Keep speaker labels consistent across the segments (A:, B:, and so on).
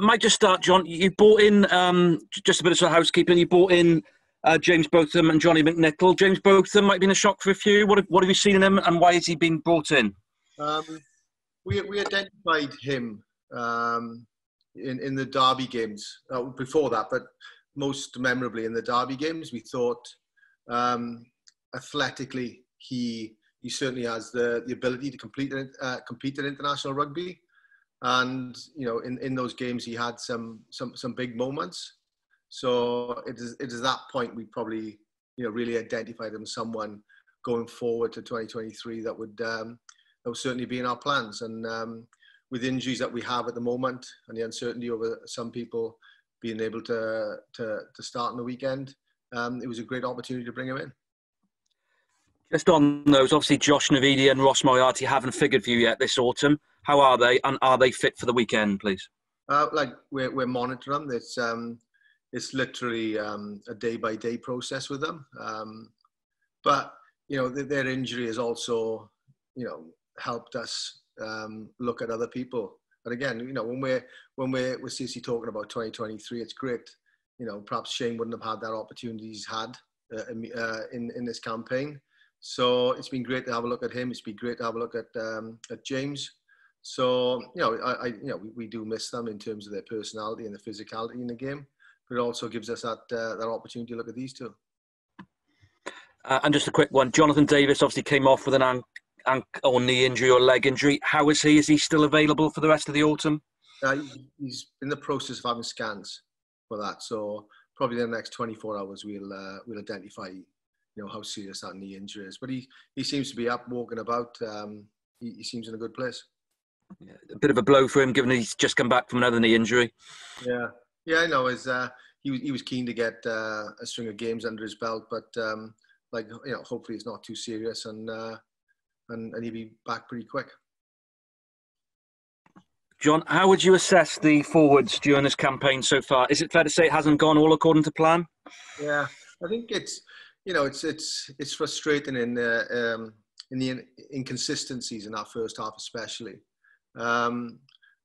A: might just start, John. You bought in um, just a bit of housekeeping. You bought in uh, James Botham and Johnny McNicholl. James Botham might have been a shock for a few. What have, what have you seen in him, and why has he been brought in?
B: Um, we we identified him um, in in the Derby games uh, before that, but most memorably in the Derby games, we thought um, athletically he he certainly has the, the ability to complete uh, compete in international rugby, and you know in, in those games he had some some some big moments. So it is it is that point we probably you know really identified him as someone going forward to 2023 that would um, that would certainly be in our plans. And um, with injuries that we have at the moment and the uncertainty over some people being able to to, to start on the weekend, um, it was a great opportunity to bring him in.
A: Just on those, obviously Josh Navidi and Ross Moriarty haven't figured for you yet this autumn. How are they, and are they fit for the weekend, please?
B: Uh, like we're, we're monitoring them. It's um, it's literally um, a day by day process with them. Um, but you know their injury has also you know helped us um, look at other people. And again, you know when we're when we're with CC talking about 2023, it's great. You know perhaps Shane wouldn't have had that opportunity he's had uh, uh, in in this campaign. So it's been great to have a look at him. It's been great to have a look at um, at James. So you know, I, I you know we, we, do miss them in terms of their personality and the physicality in the game, but it also gives us that uh, that opportunity to look at these two.
A: Uh, and just a quick one, Jonathan Davies obviously came off with an ankle ankle or knee injury or leg injury. How is he? Is he still available for the rest of the autumn?
B: Uh, he's in the process of having scans for that. So probably in the next 24 hours we'll uh, we'll identify you know how serious that knee injury is. But he he seems to be up walking about. Um, he, he seems in a good place.
A: Yeah, a bit of a blow for him, given he's just come back from another knee injury.
B: Yeah, yeah, I know. Is uh, he was he was keen to get uh, a string of games under his belt, but um, like you know, hopefully it's not too serious, and uh, and and he'll be back pretty quick.
A: John, how would you assess the forwards during this campaign so far? Is it fair to say it hasn't gone all according to plan?
B: Yeah, I think it's you know, it's it's it's frustrating in the um, in the inconsistencies in that first half, especially. Um,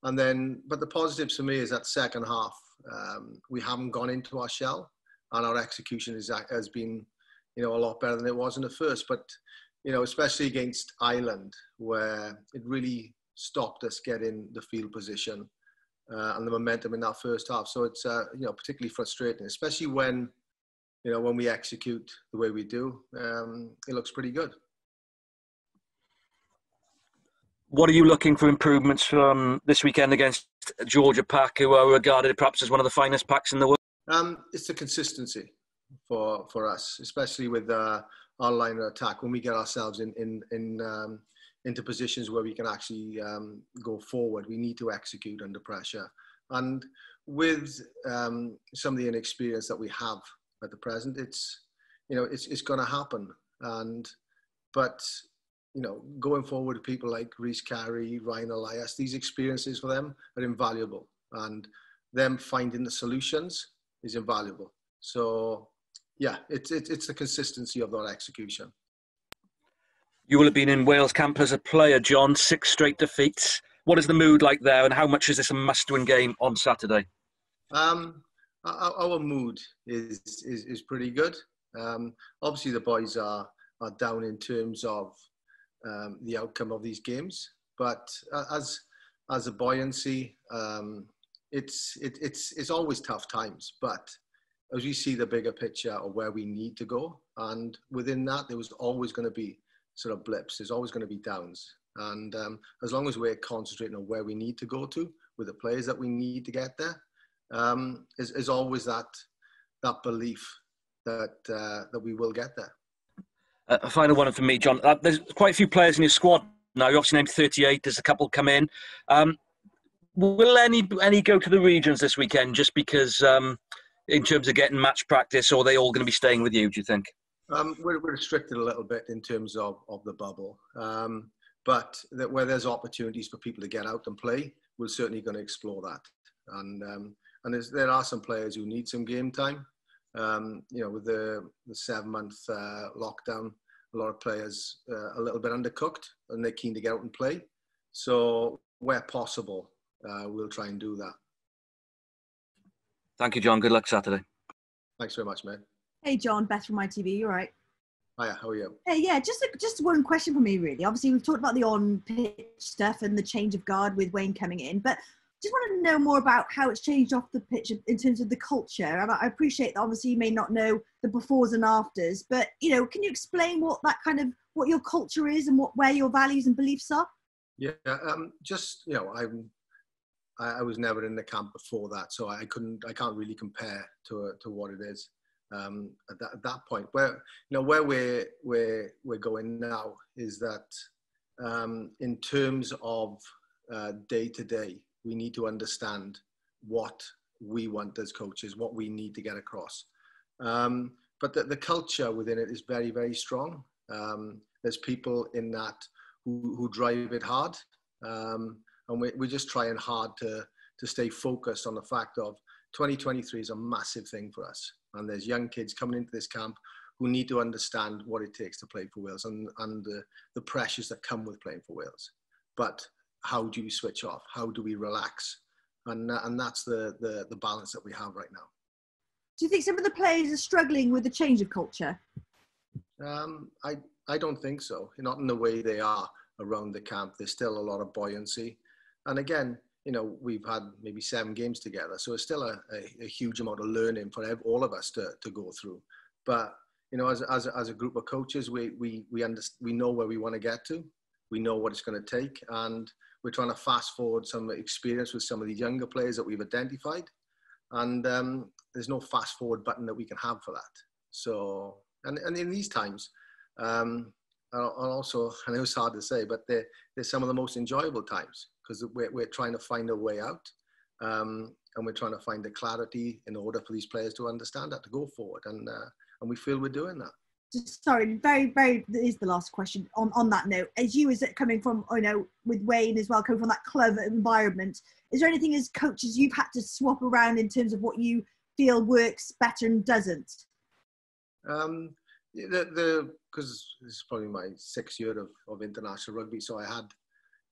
B: and then, but the positives for me is that second half, um, we haven't gone into our shell, and our execution is, has been, you know, a lot better than it was in the first. But you know, especially against Ireland, where it really stopped us getting the field position uh, and the momentum in that first half. So it's uh, you know particularly frustrating, especially when you know, when we execute the way we do, um, it looks pretty good.
A: What are you looking for improvements from this weekend against Georgia Pack, who are regarded perhaps as one of the finest packs in the world?
B: Um, it's the consistency for for us, especially with uh, our line of attack. When we get ourselves in in in um, into positions where we can actually um, go forward, we need to execute under pressure. And with um, some of the inexperience that we have at the present. It's you know it's it's going to happen, and but you know going forward, people like Rhys Carré, Ryan Elias, these experiences for them are invaluable, and them finding the solutions is invaluable. So yeah, it's it's, it's the consistency of that execution.
A: You will have been in Wales camp as a player, John. Six straight defeats. What is the mood like there, and how much is this a must-win game on Saturday?
B: Um, our, our mood is, is, is pretty good. Um, obviously, the boys are, are down in terms of um, the outcome of these games, but as as a buoyancy, um, it's it, it's it's always tough times. But as we see the bigger picture of where we need to go, and within that, there was always going to be sort of blips. There's always going to be downs, and um, as long as we're concentrating on where we need to go to with the players that we need to get there, um, is, is always that that belief that uh, that we will get there.
A: Uh, a final one for me, John. Uh, there's quite a few players in your squad now. You obviously named 38. There's a couple come in. Um, will any any go to the regions this weekend? Just because, um, in terms of getting match practice, or are they all going to be staying with you? Do you think?
B: Um, we're, we're, restricted a little bit in terms of, of the bubble, um, but that where there's opportunities for people to get out and play, we're certainly going to explore that. And and there are some players who need some game time. Um, you know, with the, the seven month uh, lockdown, a lot of players uh, a little bit undercooked and they're keen to get out and play. So where possible, uh, we'll try and do that.
A: Thank you, John. Good luck Saturday.
B: Thanks very much, man.
C: Hey, John, Beth from ITV. You all right?
B: Hiya, how are you?
C: Hey, yeah, just a, just one question for me, really. Obviously, we've talked about the on-pitch stuff and the change of guard with Wayne coming in, but just want to know more about how it's changed off the pitch in terms of the culture. And I appreciate that obviously you may not know the befores and afters, but you know, can you explain what that kind of what your culture is and what where your values and beliefs are?
B: Yeah, um, just you know, I'm I, was never in the camp before that, so I couldn't I can't really compare to to what it is um, at, that, at that point. Where you know where we're we're we're going now is that um, in terms of day to day we need to understand what we want as coaches, what we need to get across. Um, but the, the, culture within it is very, very strong. Um, there's people in that who, who drive it hard. Um, and we, we're just trying hard to, to stay focused on the fact of 2023 is a massive thing for us. And there's young kids coming into this camp who need to understand what it takes to play for Wales and, and the, the pressures that come with playing for Wales. But how do we switch off? How do we relax? And, and that's the, the, the balance that we have right now.
C: Do you think some of the players are struggling with the change of culture?
B: Um, I, I don't think so. Not in the way they are around the camp. There's still a lot of buoyancy. And again, you know, we've had maybe seven games together. So it's still a, a, a huge amount of learning for all of us to, to go through. But, you know, as, as, as a group of coaches, we, we, we, under, we know where we want to get to. We know what it's going to take. And we're trying to fast forward some experience with some of the younger players that we've identified. And um, there's no fast forward button that we can have for that. So, and, and in these times, um, and also, I know it's hard to say, but they're, they're some of the most enjoyable times because we're, we're trying to find a way out. Um, and we're trying to find the clarity in order for these players to understand that, to go forward. And, uh, and we feel we're doing that
C: sorry, very, very is the last question on, on that note. As you as coming from, you know, with Wayne as well, coming from that club environment, is there anything as coaches you've had to swap around in terms of what you feel works better and doesn't?
B: Um, the the because this is probably my sixth year of, of international rugby, so I had,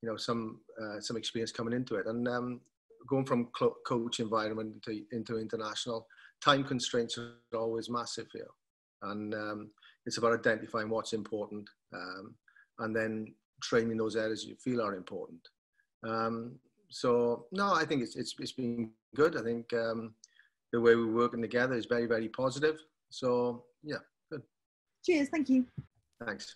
B: you know, some uh, some experience coming into it, and um, going from coach environment into, into international, time constraints are always massive here, and um, it's about identifying what's important um, and then training those areas you feel are important. Um, so no, I think it's, it's, it's been good. I think um, the way we're working together is very, very positive. So yeah, good.
C: Cheers. Thank you.
B: Thanks.